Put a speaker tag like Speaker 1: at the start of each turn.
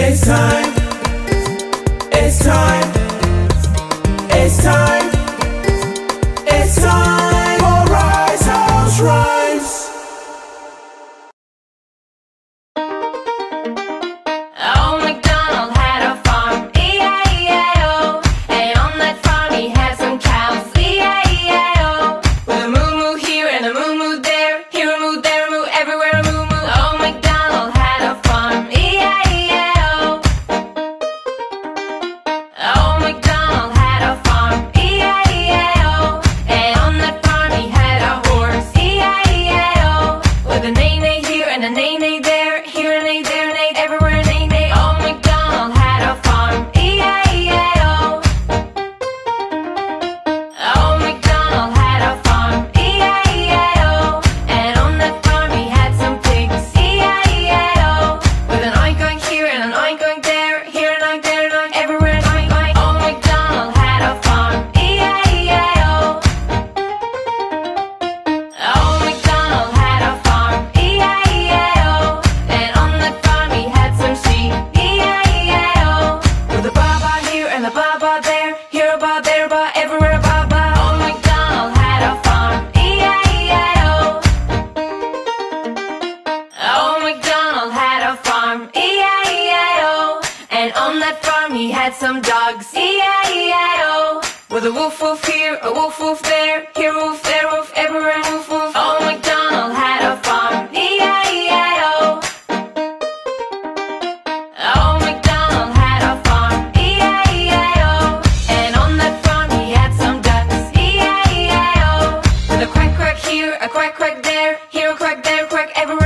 Speaker 1: It's time. It's time. It's time.
Speaker 2: nay nay here and a nay nay there. some dogs. E-I-E-I-O. With a woof woof here, a woof woof there, here woof, there woof, everywhere woof woof. Oh, McDonald had a farm. E-I-E-I-O. Oh, McDonald had a farm. E-I-E-I-O. And on that farm he had some ducks. E-I-E-I-O. With a quack quack here, a quack quack there, here a quack, there a quack, everywhere.